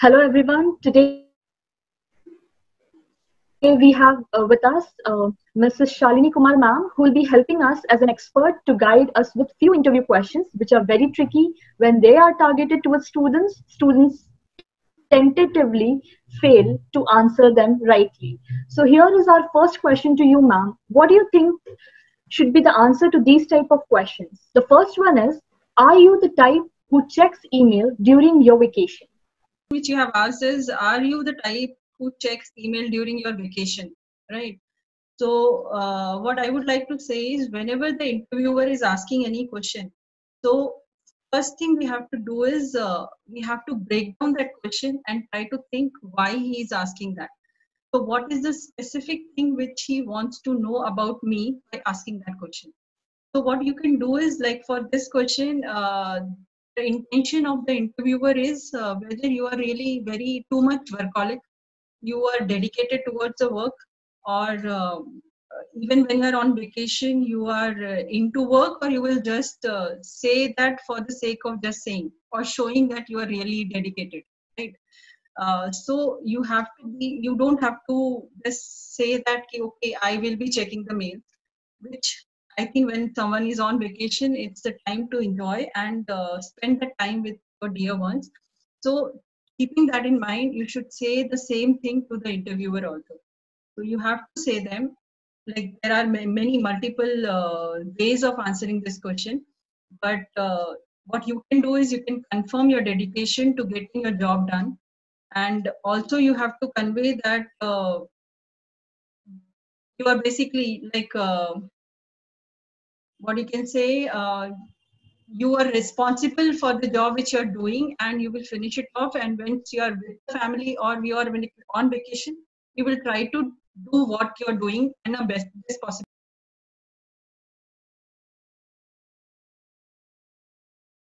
Hello, everyone. Today we have uh, with us uh, Mrs. Shalini Kumar ma'am, who will be helping us as an expert to guide us with few interview questions, which are very tricky when they are targeted towards students. Students tentatively fail to answer them rightly. So here is our first question to you, ma'am. What do you think should be the answer to these type of questions? The first one is, are you the type who checks email during your vacation? Which you have asked is are you the type who checks email during your vacation? Right. So uh, what i would like to say is whenever the interviewer is asking any question so first thing we have to do is uh, we have to break down that question and try to think why he is asking that. So what is the specific thing which he wants to know about me by asking that question? So what you can do is like for this question uh, the intention of the interviewer is uh, whether you are really very too much workaholic you are dedicated towards the work or uh, even when you're on vacation you are uh, into work or you will just uh, say that for the sake of just saying or showing that you are really dedicated right? Uh, so you have to be you don't have to just say that okay i will be checking the mail which I think when someone is on vacation, it's the time to enjoy and uh, spend the time with your dear ones. So, keeping that in mind, you should say the same thing to the interviewer also. So, you have to say them. Like there are many multiple uh, ways of answering this question, but uh, what you can do is you can confirm your dedication to getting your job done, and also you have to convey that uh, you are basically like uh, what you can say uh, you are responsible for the job which you're doing and you will finish it off. And once you are with the family or you are on vacation you will try to do what you're doing in the best, best possible